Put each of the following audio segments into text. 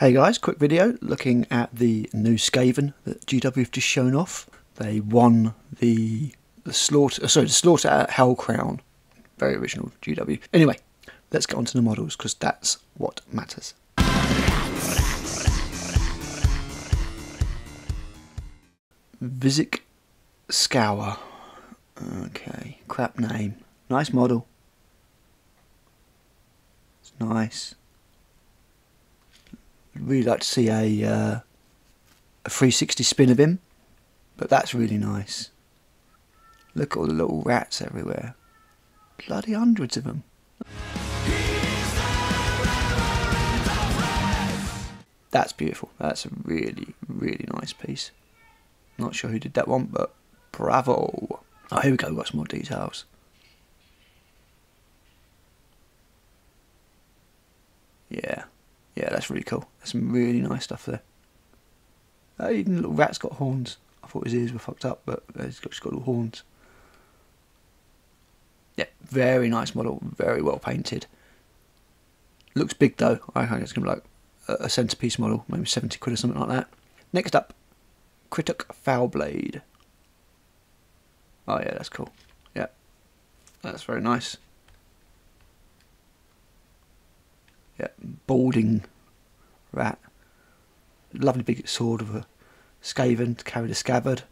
Hey guys, quick video looking at the new Skaven that GW have just shown off. They won the the slaughter, uh, sorry, the slaughter at Hell Crown. Very original GW. Anyway, let's get on to the models because that's what matters. Vizzik Skour. Okay, crap name. Nice model. It's nice really like to see a uh, a 360 spin of him, but that's really nice. Look at all the little rats everywhere. Bloody hundreds of them. That's beautiful. That's a really, really nice piece. Not sure who did that one, but bravo. Oh, here we go. We've got some more details. Yeah. Yeah, that's really cool. There's some really nice stuff there. Uh, even the little rat's got horns. I thought his ears were fucked up, but he's got, got little horns. Yeah, very nice model. Very well painted. Looks big though. I think it's going to be like a centerpiece model, maybe 70 quid or something like that. Next up, Krittok Foulblade. Oh yeah, that's cool. Yeah, that's very nice. Yeah, balding rat. Lovely big sword of a Skaven to carry the scabbard.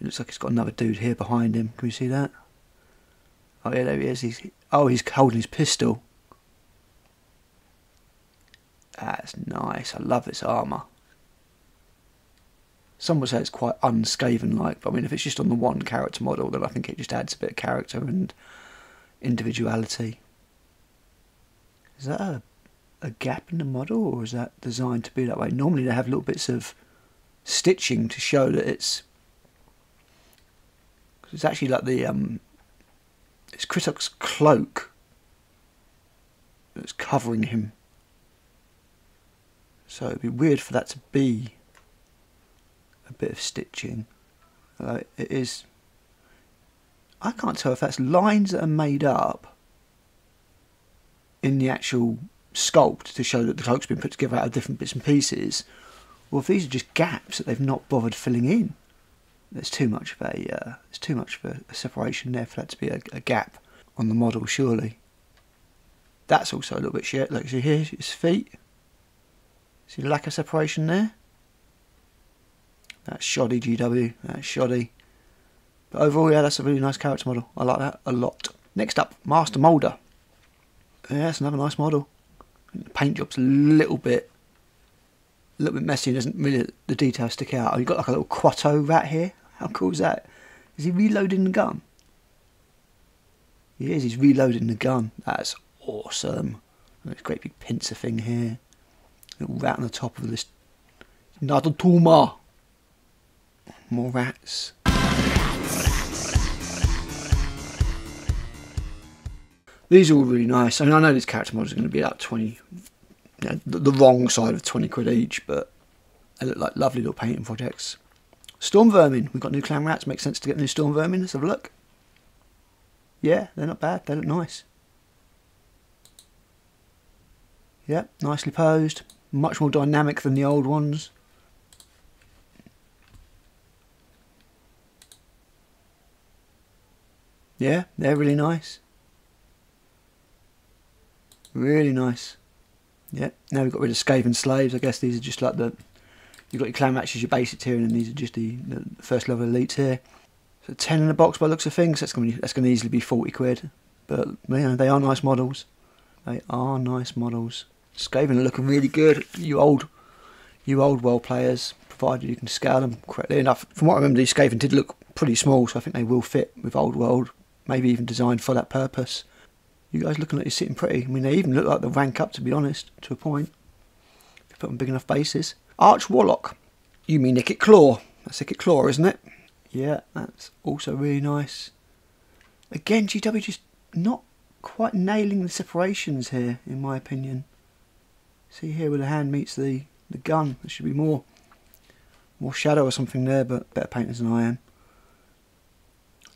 It looks like he's got another dude here behind him. Can we see that? Oh yeah, there he is. He's oh, he's holding his pistol. That's nice. I love this armour. Some would say it's quite unskaven-like, but I mean, if it's just on the one character model, then I think it just adds a bit of character and individuality. Is that a, a gap in the model or is that designed to be that way? Normally they have little bits of stitching to show that it's it's actually like the um it's Krittok's cloak that's covering him. So it'd be weird for that to be a bit of stitching. Uh, it is. I can't tell if that's lines that are made up in the actual sculpt to show that the cloak's been put together out of different bits and pieces, or if these are just gaps that they've not bothered filling in. There's too much of a uh, there's too much of a, separation there for that to be a, a, gap on the model, surely. That's also a little bit shit. Look, see here, his feet. See the lack of separation there. That's shoddy GW. That's shoddy. But overall, yeah, that's a really nice character model. I like that a lot. Next up, Master Moulder. Yeah, that's another nice model. The paint job's a little bit, a little bit messy. Doesn't really the details stick out. Oh, you got like a little Kuato rat here. How cool is that? Is he reloading the gun? He is. He's reloading the gun. That's awesome. This great big pincer thing here. Little rat on the top of this. Another tumor. More rats. These are all really nice. I mean, I know these character models are going to be about 20, you know, the, the, wrong side of 20 quid each, but they look like lovely little painting projects. Storm Vermin. We've got new clan rats. Makes sense to get new Storm Vermin. Let's have a look. Yeah, they're not bad. They look nice. Yeah, nicely posed. Much more dynamic than the old ones. Yeah, they're really nice. Really nice. Yeah, now we've got rid of Skaven Slaves. I guess these are just like the... You've got your clan matches, your basic tier, and then these are just the, the first level elites here. So 10 in a box by looks of things. That's going to that's going to easily be 40 quid. But, you know, they are nice models. They are nice models. Skaven are looking really good. You old, you old world players, provided you can scale them correctly enough. From what I remember, these Skaven did look pretty small, so I think they will fit with old world. Maybe even designed for that purpose. You guys looking like you're sitting pretty. I mean, they even look like they rank up, to be honest, to a point. If you put on big enough bases. Arch Warlock. You mean Ikit Claw. That's Ikit Claw, isn't it? Yeah, that's also really nice. Again, GW just not quite nailing the separations here, in my opinion. See here where the hand meets the, the gun. There should be more more shadow or something there, but better painters than I am.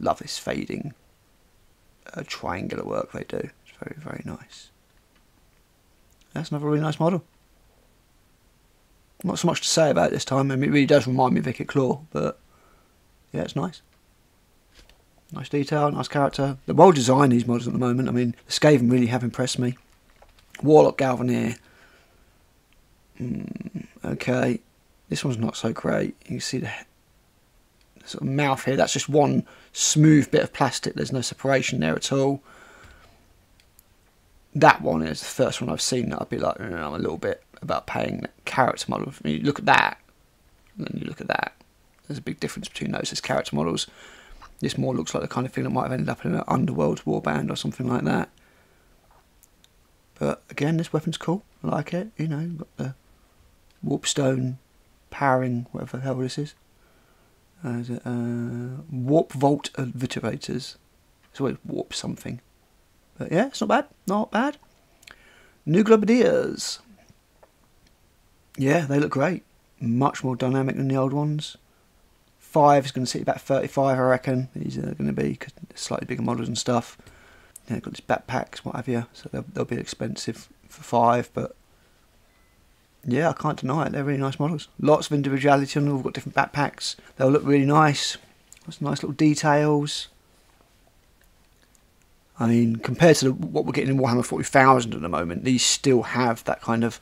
Love this fading uh, triangular work they do. It's very, very nice. that's another really nice model. Not so much to say about this time. I mean, it really does remind me of Ikit Claw, but yeah, it's nice. Nice detail, nice character. They're well designed, these models at the moment. I mean, the Skaven really have impressed me. Warlock Galvaneer. Mm, okay, this one's not so great. You can see the sort of mouth here. That's just one smooth bit of plastic. There's no separation there at all. That one is the first one I've seen that I'd be like, mm, I'm a little bit about paying character model. I mean, you look at that, and then you look at that. There's a big difference between those as character models. This more looks like the kind of thing that might have ended up in an Underworld warband or something like that. But again, this weapon's cool. I like it. You know, got the warpstone powering whatever the hell this is. Uh, warp vault vitivators. So it warp something. But yeah, it's not bad. Not bad. New Globadiers. Yeah, they look great. Much more dynamic than the old ones. Five is going to sit about 35, I reckon. These are going to be slightly bigger models and stuff. Yeah, got these backpacks, what have you. So they'll, they'll be expensive for five, but yeah, I can't deny it. They're really nice models. Lots of individuality on them. We've got different backpacks. They'll look really nice. Lots of nice little details. I mean, compared to the, what we're getting in Warhammer 40,000 at the moment, these still have that kind of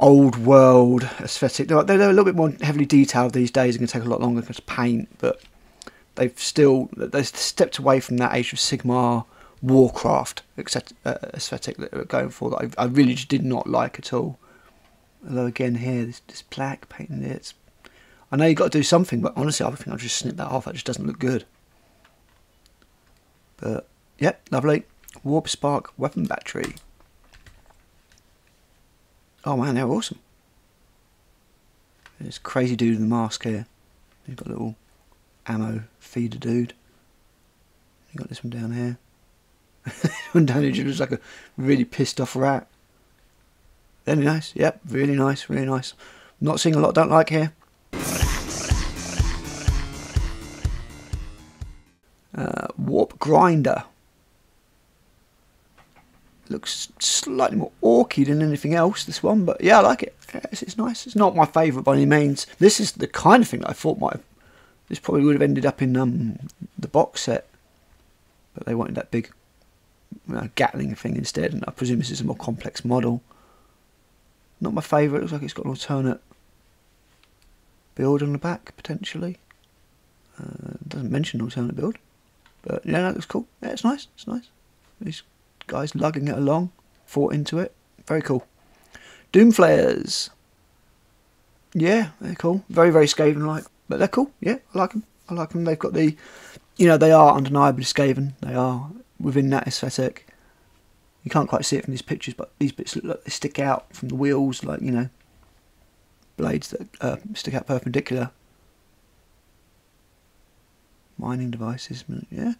old world aesthetic. They're, they're, a little bit more heavily detailed these days. It's going to take a lot longer to paint, but they've still they've stepped away from that Age of Sigmar Warcraft uh, aesthetic that they're going for that I, I, really just did not like at all. Although again here, this, this black painting there, it's, I know you've got to do something, but honestly I think I'll just snip that off. that just doesn't look good. But, yep, lovely. Warp Spark weapon battery. Oh man, they're awesome. There's crazy dude in the mask here. You've got a little ammo feeder dude. You got this one down here. One down here looks like a really pissed off rat. Really nice, yep, really nice, really nice. Not seeing a lot I don't like here. Uh, warp grinder. Looks slightly more orky than anything else, this one, but yeah, I like it. It's, it's nice. It's not my favourite by any means. This is the kind of thing that I thought might have, this probably would have ended up in um, the box set, but they wanted that big Gatling thing instead, and I presume this is a more complex model. Not my favourite, looks like it's got an alternate build on the back, potentially. Uh, doesn't mention alternate build. But yeah, that looks cool. Yeah, it's nice. It's nice. These guys lugging it along, fought into it. Very cool. Doom Flayers. Yeah, they're cool. Very, very Skaven like. But they're cool. Yeah, I like them. I like them. They've got the, you know, they are undeniably Skaven. They are within that aesthetic. You can't quite see it from these pictures, but these bits look like they stick out from the wheels, like, you know, blades that uh, stick out perpendicular mining devices. Yeah.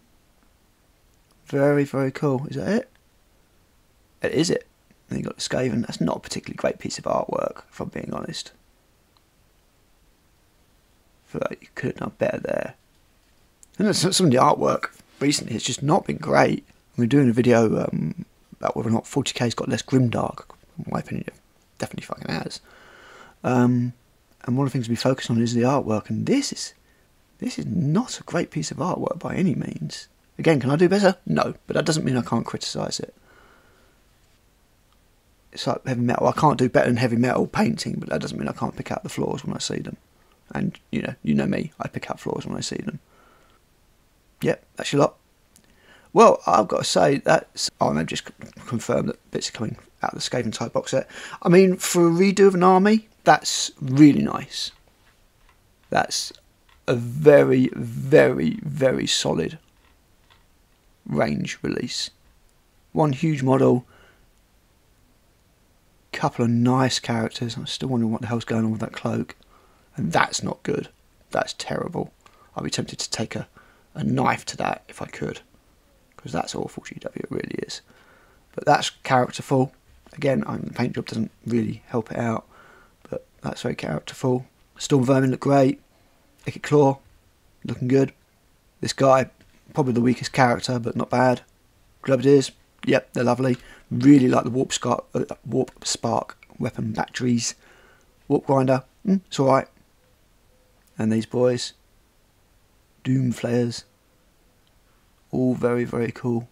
Very, very cool. Is that it? It is it. And you got the Skaven. That's not a particularly great piece of artwork, if I'm being honest. I feel like you could have done better there. And that's some of the artwork recently has just not been great. We are doing a video um, about whether or not 40k's got less grimdark. In my opinion, it definitely fucking has. Um, and one of the things we focus on is the artwork, and this is this is not a great piece of artwork by any means. Again, can I do better? No, but that doesn't mean I can't criticise it. It's like heavy metal. I can't do better than heavy metal painting, but that doesn't mean I can't pick out the flaws when I see them. And you know, you know me, I pick out flaws when I see them. Yep, that's your lot. Well, I've got to say that oh, I've just confirmed that bits are coming out of the Skaventide box set. I mean, for a redo of an army, that's really nice. That's a very, very, very solid range release. One huge model, couple of nice characters. I'm still wondering what the hell's going on with that cloak. And that's not good. That's terrible. I'd be tempted to take a, a knife to that if I could. Because that's awful GW, it really is. But that's characterful. Again, I mean, the paint job doesn't really help it out. But that's very characterful. Storm Vermin look great. Ikit Claw, looking good. This guy, probably the weakest character, but not bad. Globadiers, Yep, they're lovely. Really like the Warp Spark, uh, Warp Spark weapon batteries. Warp Grinder, mm, it's alright. And these boys, Doom Flayers, all very, very cool.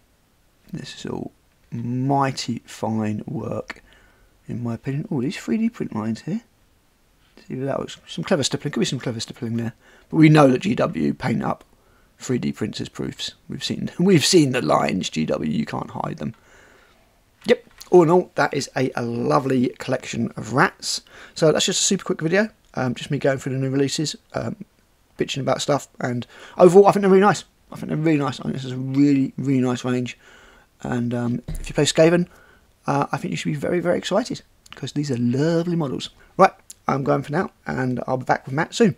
This is all mighty fine work, in my opinion. All these 3D print lines here. See that was some clever stippling. Could be some clever stippling there. But we know that GW paint up 3D prints as proofs. We've seen we've seen the lines GW. You can't hide them. Yep. All in all, that is a, a lovely collection of rats. So that's just a super quick video. Um, just me going through the new releases, um, bitching about stuff, and overall, I think they're really nice. I think they're really nice. I think this is a really, really nice range. And um, if you play Skaven, uh, I think you should be very, very excited because these are lovely models. Right, I'm going for now, and I'll be back with Matt soon.